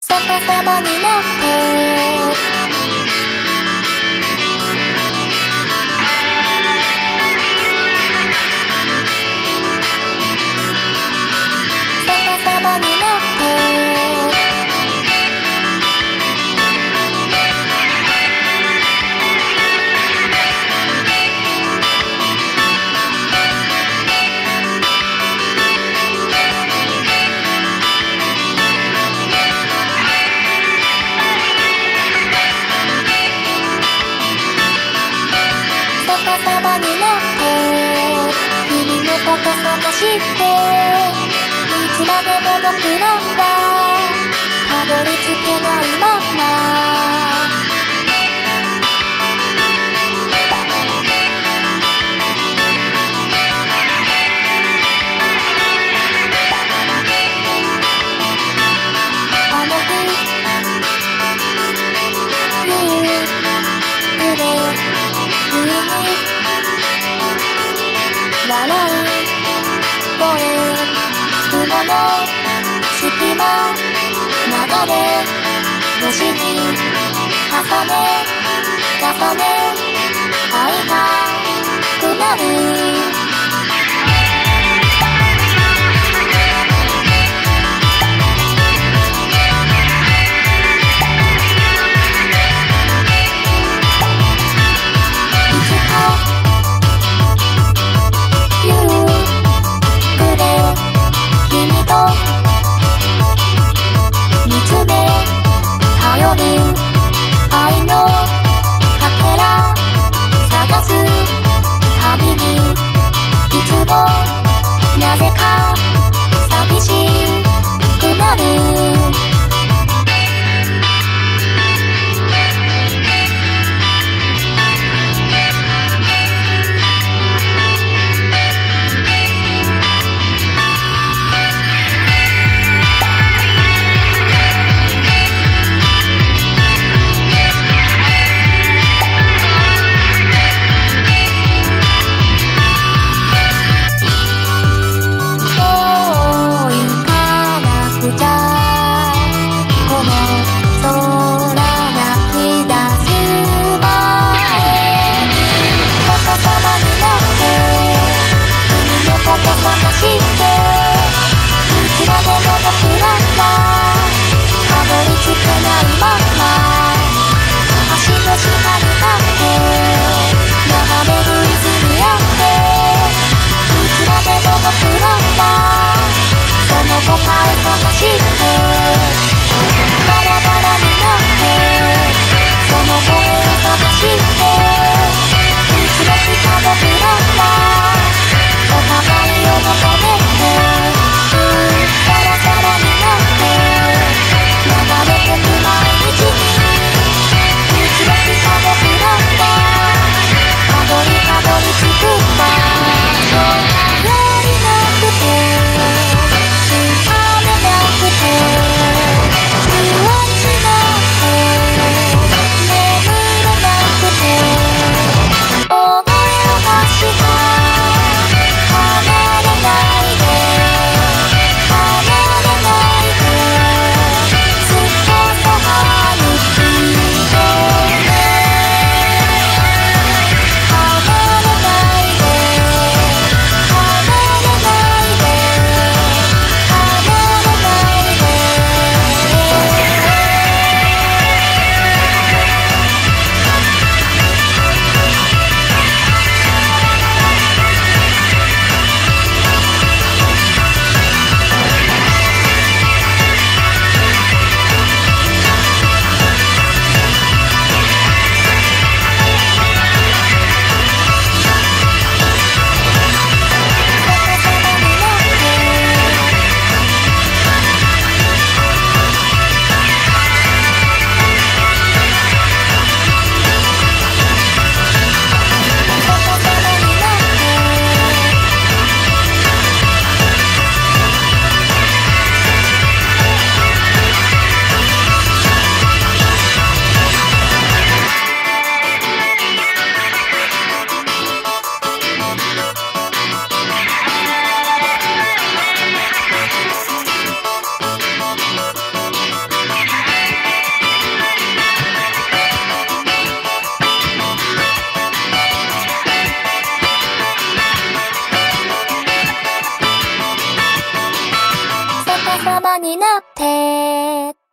逆さまになってこと探していつまでも僕らはたどり着けないまま。流れ星に重ね重ね。になって。